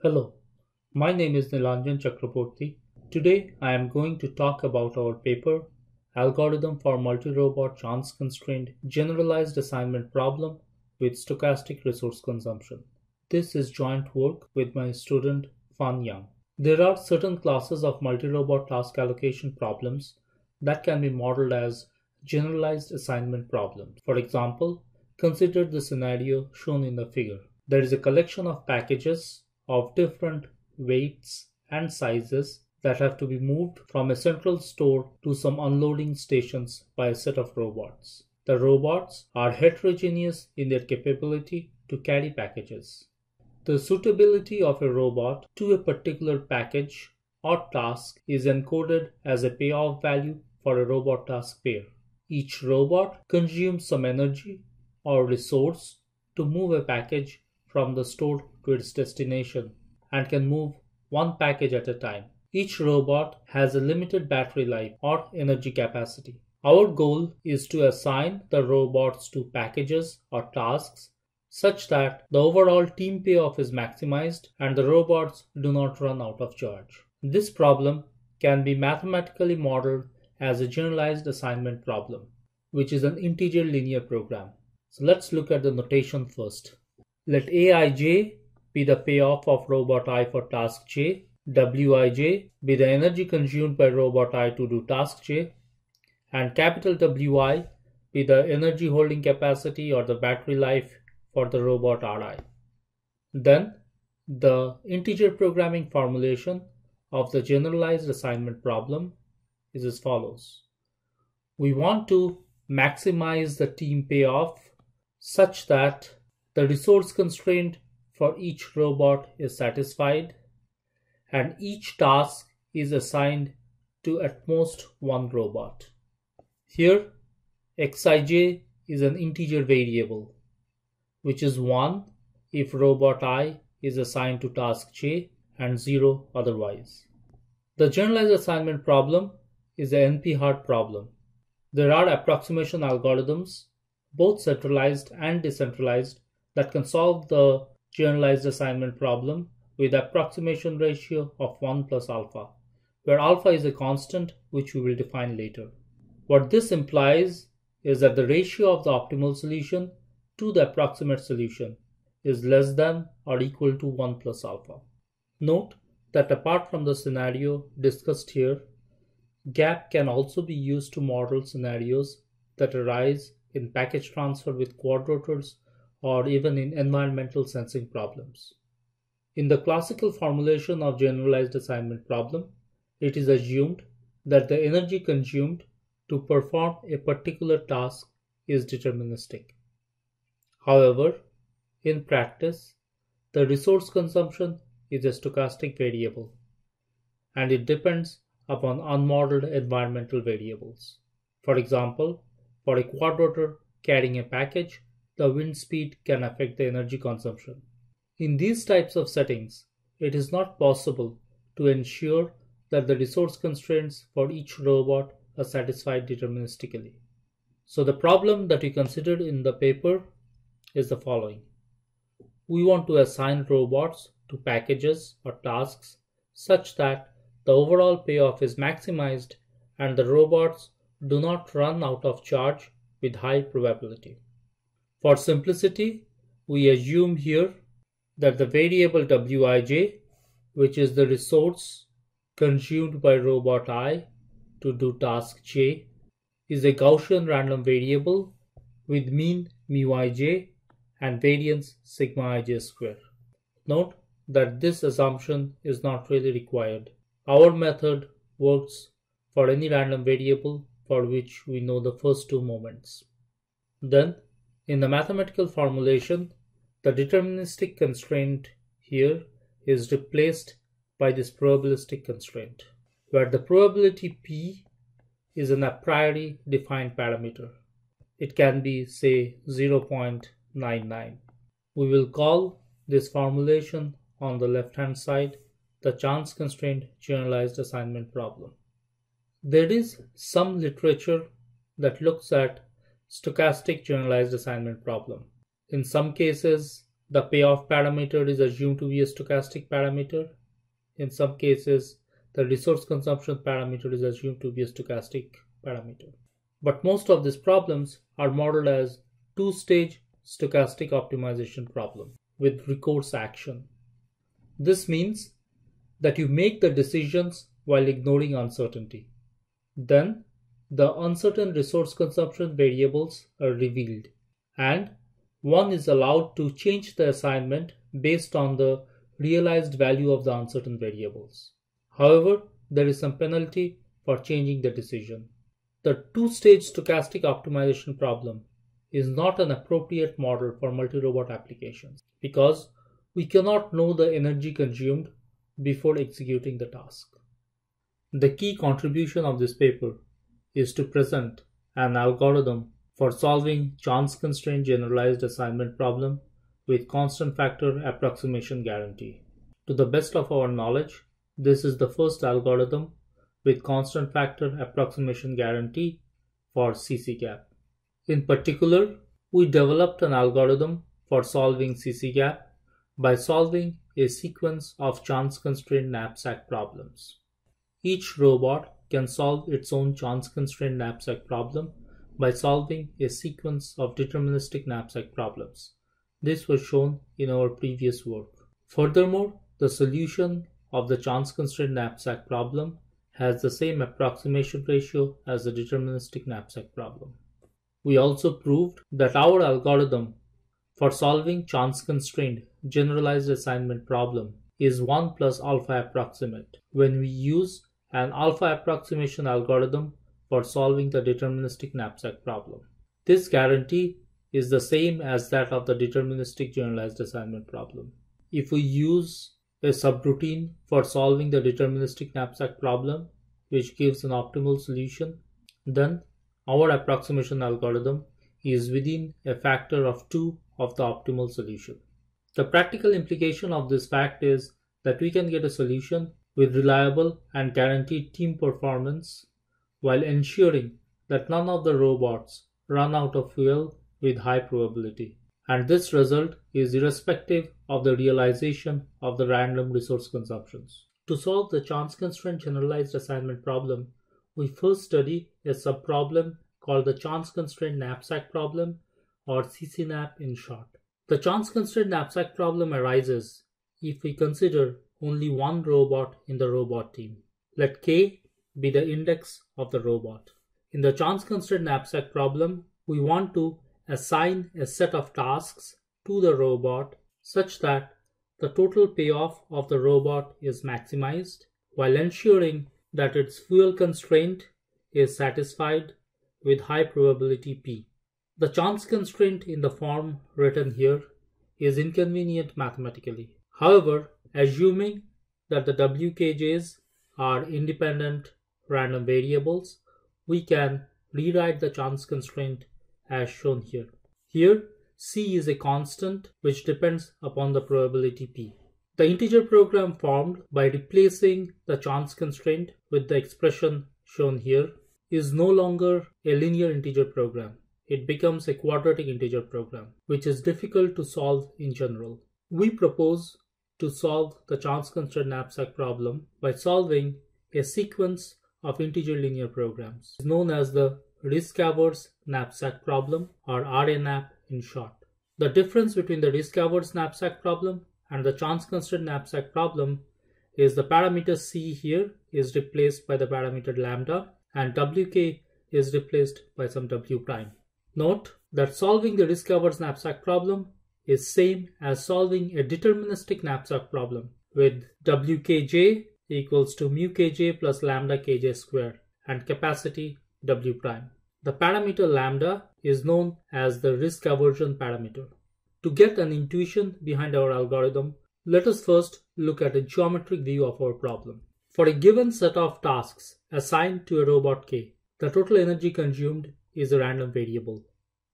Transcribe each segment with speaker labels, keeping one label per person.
Speaker 1: Hello, my name is Nilanjan Chakraborty. Today I am going to talk about our paper Algorithm for Multi-Robot Chance-Constrained Generalized Assignment Problem with Stochastic Resource Consumption. This is joint work with my student Fan Yang. There are certain classes of multi-robot task allocation problems that can be modeled as generalized assignment problems. For example, consider the scenario shown in the figure. There is a collection of packages of different weights and sizes that have to be moved from a central store to some unloading stations by a set of robots. The robots are heterogeneous in their capability to carry packages. The suitability of a robot to a particular package or task is encoded as a payoff value for a robot task pair. Each robot consumes some energy or resource to move a package from the store to its destination and can move one package at a time. Each robot has a limited battery life or energy capacity. Our goal is to assign the robots to packages or tasks such that the overall team payoff is maximized and the robots do not run out of charge. This problem can be mathematically modeled as a generalized assignment problem, which is an integer linear program. So let's look at the notation first. Let Aij be the payoff of robot i for task j, Wij be the energy consumed by robot i to do task j, and capital Wi be the energy holding capacity or the battery life for the robot Ri. Then the integer programming formulation of the generalized assignment problem is as follows. We want to maximize the team payoff such that the resource constraint for each robot is satisfied and each task is assigned to at most one robot. Here, xij is an integer variable, which is 1 if robot i is assigned to task j and 0 otherwise. The generalized assignment problem is the NP-hard problem. There are approximation algorithms, both centralized and decentralized, that can solve the generalized assignment problem with approximation ratio of 1 plus alpha, where alpha is a constant which we will define later. What this implies is that the ratio of the optimal solution to the approximate solution is less than or equal to 1 plus alpha. Note that apart from the scenario discussed here, GAP can also be used to model scenarios that arise in package transfer with quadrotors or even in environmental sensing problems. In the classical formulation of generalized assignment problem, it is assumed that the energy consumed to perform a particular task is deterministic. However, in practice, the resource consumption is a stochastic variable and it depends upon unmodeled environmental variables. For example, for a quadrotor carrying a package, the wind speed can affect the energy consumption. In these types of settings, it is not possible to ensure that the resource constraints for each robot are satisfied deterministically. So the problem that we considered in the paper is the following. We want to assign robots to packages or tasks such that the overall payoff is maximized and the robots do not run out of charge with high probability. For simplicity, we assume here that the variable wij, which is the resource consumed by robot i to do task j, is a Gaussian random variable with mean mu ij and variance sigma ij square. Note that this assumption is not really required. Our method works for any random variable for which we know the first two moments. Then, in the mathematical formulation, the deterministic constraint here is replaced by this probabilistic constraint, where the probability p is an a priori defined parameter. It can be, say, 0.99. We will call this formulation on the left hand side the chance constraint generalized assignment problem. There is some literature that looks at stochastic generalized assignment problem. In some cases, the payoff parameter is assumed to be a stochastic parameter. In some cases, the resource consumption parameter is assumed to be a stochastic parameter. But most of these problems are modeled as two-stage stochastic optimization problem with recourse action. This means that you make the decisions while ignoring uncertainty. Then the uncertain resource consumption variables are revealed and one is allowed to change the assignment based on the realized value of the uncertain variables. However, there is some penalty for changing the decision. The two-stage stochastic optimization problem is not an appropriate model for multi-robot applications because we cannot know the energy consumed before executing the task. The key contribution of this paper is to present an algorithm for solving chance-constrained generalized assignment problem with constant factor approximation guarantee. To the best of our knowledge, this is the first algorithm with constant factor approximation guarantee for CCGAP. In particular, we developed an algorithm for solving CCGAP by solving a sequence of chance-constrained knapsack problems. Each robot can solve its own chance-constrained knapsack problem by solving a sequence of deterministic knapsack problems. This was shown in our previous work. Furthermore, the solution of the chance-constrained knapsack problem has the same approximation ratio as the deterministic knapsack problem. We also proved that our algorithm for solving chance-constrained generalized assignment problem is 1 plus alpha approximate when we use an alpha approximation algorithm for solving the deterministic knapsack problem. This guarantee is the same as that of the deterministic generalized assignment problem. If we use a subroutine for solving the deterministic knapsack problem, which gives an optimal solution, then our approximation algorithm is within a factor of 2 of the optimal solution. The practical implication of this fact is that we can get a solution with reliable and guaranteed team performance while ensuring that none of the robots run out of fuel with high probability. And this result is irrespective of the realization of the random resource consumptions. To solve the chance constraint generalized assignment problem, we first study a subproblem called the chance constraint knapsack problem or CCNAP in short. The chance constraint knapsack problem arises if we consider only one robot in the robot team. Let K be the index of the robot. In the chance constraint knapsack problem, we want to assign a set of tasks to the robot such that the total payoff of the robot is maximized while ensuring that its fuel constraint is satisfied with high probability P. The chance constraint in the form written here is inconvenient mathematically. However, assuming that the WKJs are independent random variables, we can rewrite the chance constraint as shown here. Here, C is a constant which depends upon the probability P. The integer program formed by replacing the chance constraint with the expression shown here is no longer a linear integer program. It becomes a quadratic integer program, which is difficult to solve in general. We propose to solve the chance constraint knapsack problem by solving a sequence of integer linear programs is known as the risk-averse knapsack problem or RANAP in short. The difference between the risk-averse knapsack problem and the chance constraint knapsack problem is the parameter c here is replaced by the parameter lambda and wk is replaced by some w prime. Note that solving the risk-averse knapsack problem is same as solving a deterministic knapsack problem with wkj equals to mu kj plus lambda kj square and capacity w prime. The parameter lambda is known as the risk aversion parameter. To get an intuition behind our algorithm, let us first look at a geometric view of our problem. For a given set of tasks assigned to a robot K, the total energy consumed is a random variable.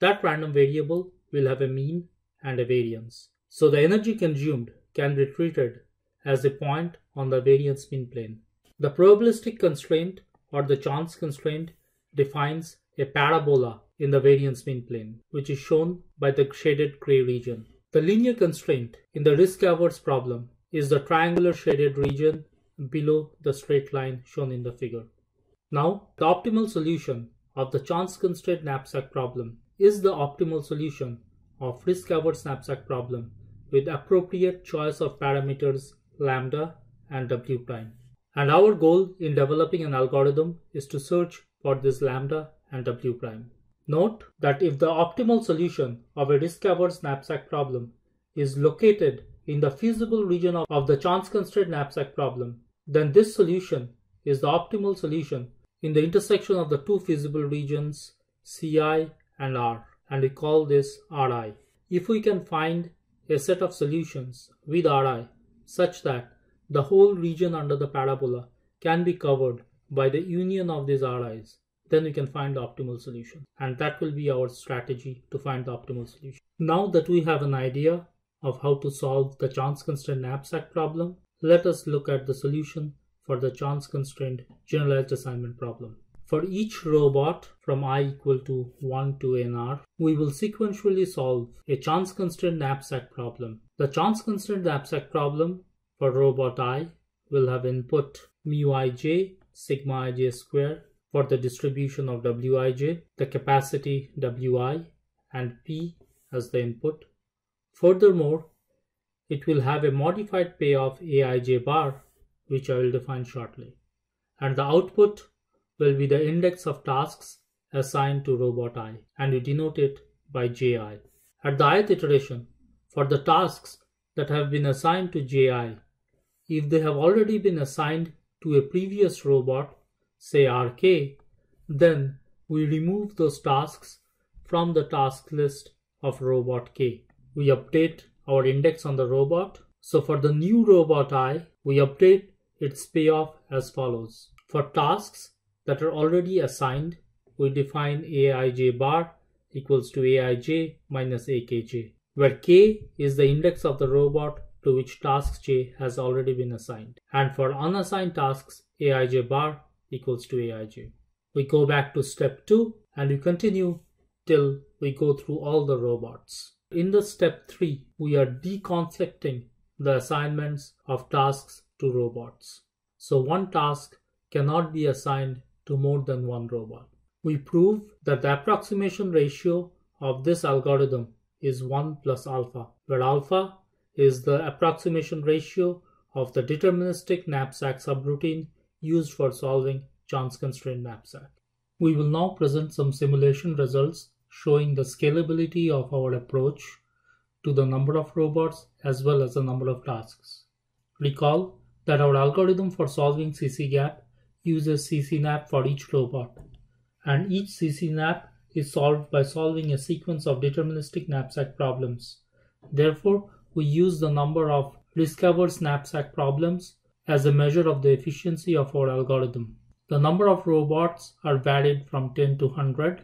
Speaker 1: That random variable will have a mean and a variance. So the energy consumed can be treated as a point on the variance mean plane. The probabilistic constraint or the chance constraint defines a parabola in the variance mean plane, which is shown by the shaded gray region. The linear constraint in the risk-averse problem is the triangular shaded region below the straight line shown in the figure. Now, the optimal solution of the chance constraint knapsack problem is the optimal solution of risk-averse knapsack problem with appropriate choice of parameters lambda and w prime. And our goal in developing an algorithm is to search for this lambda and w prime. Note that if the optimal solution of a risk-averse knapsack problem is located in the feasible region of, of the chance-constrained knapsack problem, then this solution is the optimal solution in the intersection of the two feasible regions Ci and R, and we call this Ri. If we can find a set of solutions with Ri such that the whole region under the parabola can be covered by the union of these Ri's, then we can find the optimal solution. And that will be our strategy to find the optimal solution. Now that we have an idea of how to solve the chance constraint knapsack problem, let us look at the solution for the chance constraint generalized assignment problem. For each robot from i equal to 1 to nr, we will sequentially solve a chance constraint knapsack problem. The chance constraint knapsack problem for robot i will have input mu ij sigma ij square for the distribution of wij, the capacity wi and p as the input. Furthermore, it will have a modified payoff aij bar which I will define shortly. And the output will be the index of tasks assigned to robot i and we denote it by ji. At the ith iteration, for the tasks that have been assigned to ji, if they have already been assigned to a previous robot, say rk, then we remove those tasks from the task list of robot k. We update our index on the robot. So for the new robot i, we update its payoff as follows. For tasks that are already assigned, we define aij bar equals to aij minus akj, where k is the index of the robot to which task j has already been assigned. And for unassigned tasks, aij bar equals to aij. We go back to step 2 and we continue till we go through all the robots. In the step 3, we are deconflicting the assignments of tasks to robots. So one task cannot be assigned to more than one robot. We prove that the approximation ratio of this algorithm is 1 plus alpha, where alpha is the approximation ratio of the deterministic knapsack subroutine used for solving chance constraint knapsack. We will now present some simulation results showing the scalability of our approach to the number of robots as well as the number of tasks. Recall that our algorithm for solving CCGAP uses CCNAP for each robot, and each CCNAP is solved by solving a sequence of deterministic knapsack problems. Therefore, we use the number of risk-averse knapsack problems as a measure of the efficiency of our algorithm. The number of robots are varied from 10 to 100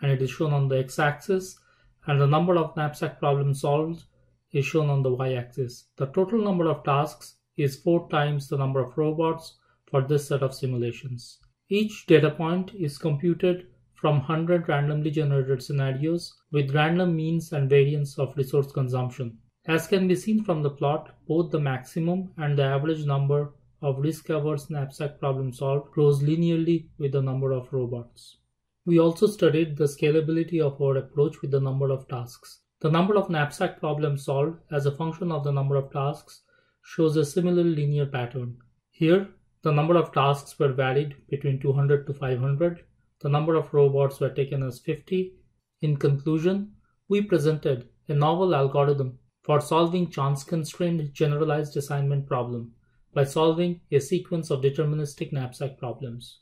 Speaker 1: and it is shown on the x-axis and the number of knapsack problems solved is shown on the y-axis. The total number of tasks is 4 times the number of robots for this set of simulations. Each data point is computed from 100 randomly generated scenarios with random means and variance of resource consumption. As can be seen from the plot, both the maximum and the average number of risk-averse knapsack problem solved grows linearly with the number of robots. We also studied the scalability of our approach with the number of tasks. The number of knapsack problems solved as a function of the number of tasks shows a similar linear pattern. Here, the number of tasks were varied between 200 to 500. The number of robots were taken as 50. In conclusion, we presented a novel algorithm for solving chance-constrained generalized assignment problem by solving a sequence of deterministic knapsack problems.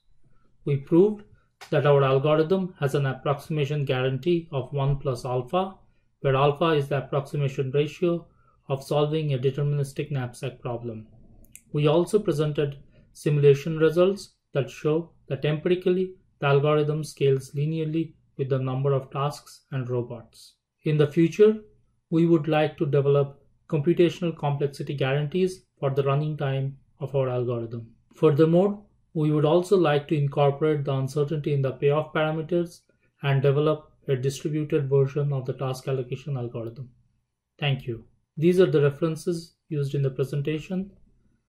Speaker 1: We proved that our algorithm has an approximation guarantee of 1 plus alpha, where alpha is the approximation ratio of solving a deterministic knapsack problem. We also presented simulation results that show that empirically the algorithm scales linearly with the number of tasks and robots. In the future, we would like to develop computational complexity guarantees for the running time of our algorithm. Furthermore, we would also like to incorporate the uncertainty in the payoff parameters and develop a distributed version of the task allocation algorithm. Thank you. These are the references used in the presentation.